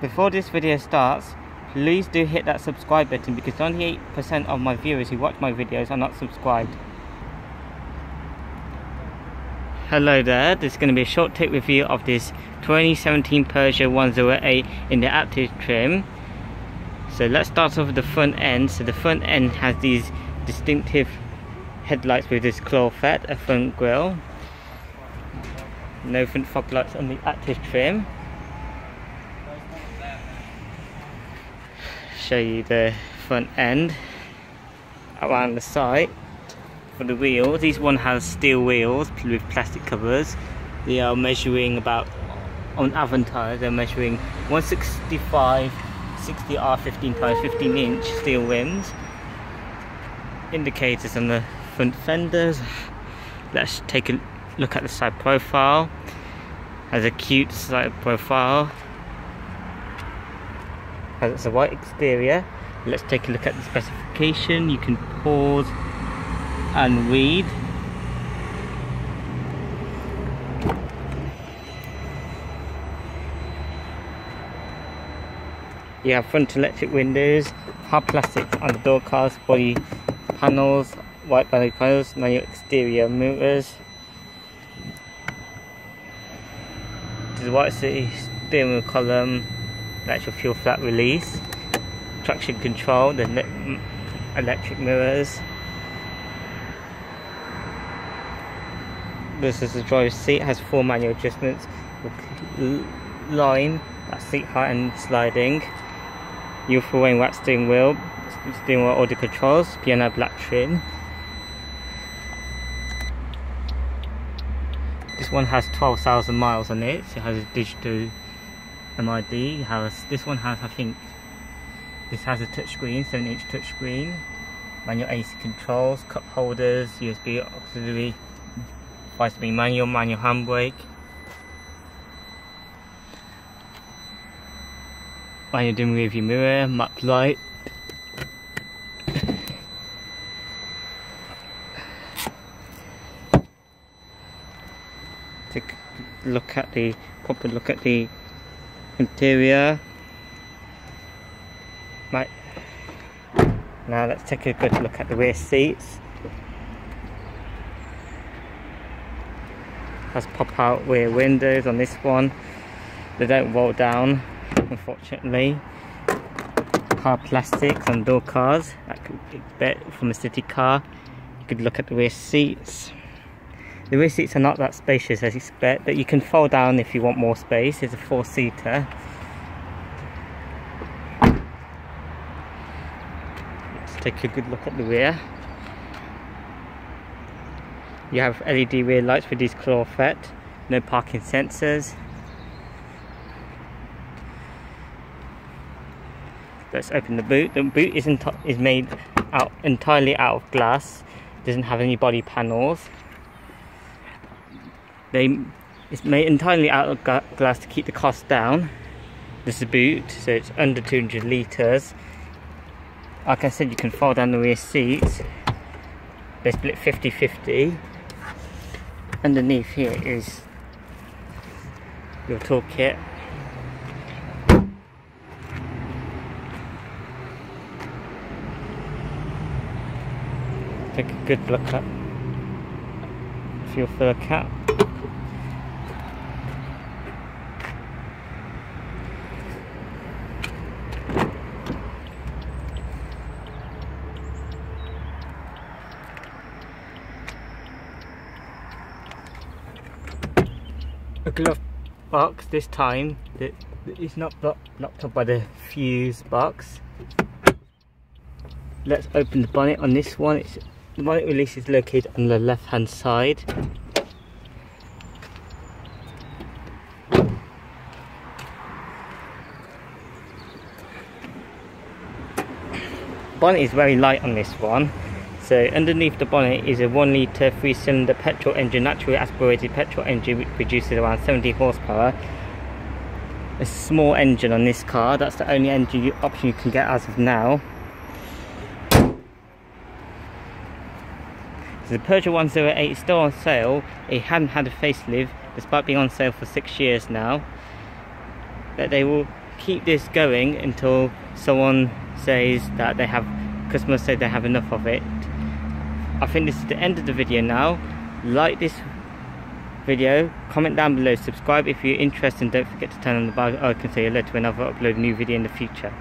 Before this video starts, please do hit that subscribe button because 98% of my viewers who watch my videos are not subscribed. Hello there, this is going to be a short tech review of this 2017 Peugeot 108 in the active trim. So let's start off with the front end. So the front end has these distinctive headlights with this claw fat, a front grille. No front fog lights on the active trim. Show you the front end around the side for the wheels. These one has steel wheels with plastic covers. They are measuring about on Avanti they're measuring 165 60 R15 times 15 inch steel rims indicators on the front fenders. Let's take a look at the side profile. Has a cute side profile has a white exterior. Let's take a look at the specification. You can pause and read. You have front electric windows hard plastic on the door cars body panels white body panels manual exterior mirrors. Is white city steering wheel column actual fuel flat release, traction control, the electric mirrors. This is the driver's seat, has four manual adjustments, line, seat height and sliding. Youthful weighing wax steering wheel, steering wheel audio controls, piano black trim. This one has 12,000 miles on it, so it has a digital MID has this one has I think this has a touchscreen 7 inch touchscreen manual AC controls cup holders USB auxiliary 5 speed manual manual handbrake. Manual dim rearview mirror map light. Take a look at the proper look at the interior. Right. Now let's take a good look at the rear seats. Has pop out rear windows on this one. They don't roll down unfortunately. Hard plastics on door cars. That could expect from a city car. You could look at the rear seats the rear seats are not that spacious as you expect, but you can fold down if you want more space. It's a four-seater. Let's take a good look at the rear. You have LED rear lights with these effect, no parking sensors. Let's open the boot. The boot is, is made out entirely out of glass, doesn't have any body panels. They it's made entirely out of glass to keep the cost down. This is a boot, so it's under 200 litres. Like I said, you can fold down the rear seats. They split 50-50. Underneath here is your toolkit. Take a good look at fuel filler cap. A glove box this time that is not blocked up by the fuse box. Let's open the bonnet on this one. It's the bonnet release is located on the left hand side. Bonnet is very light on this one so underneath the bonnet is a 1 litre 3 cylinder petrol engine, naturally aspirated petrol engine which produces around 70 horsepower. A small engine on this car, that's the only engine option you can get as of now. So the Peugeot 108 is still on sale, it hadn't had a facelift despite being on sale for 6 years now. But they will keep this going until someone says that they have customers say they have enough of it I think this is the end of the video now. Like this video comment down below subscribe if you're interested and don't forget to turn on the bell icon so you're alerted whenever I upload new video in the future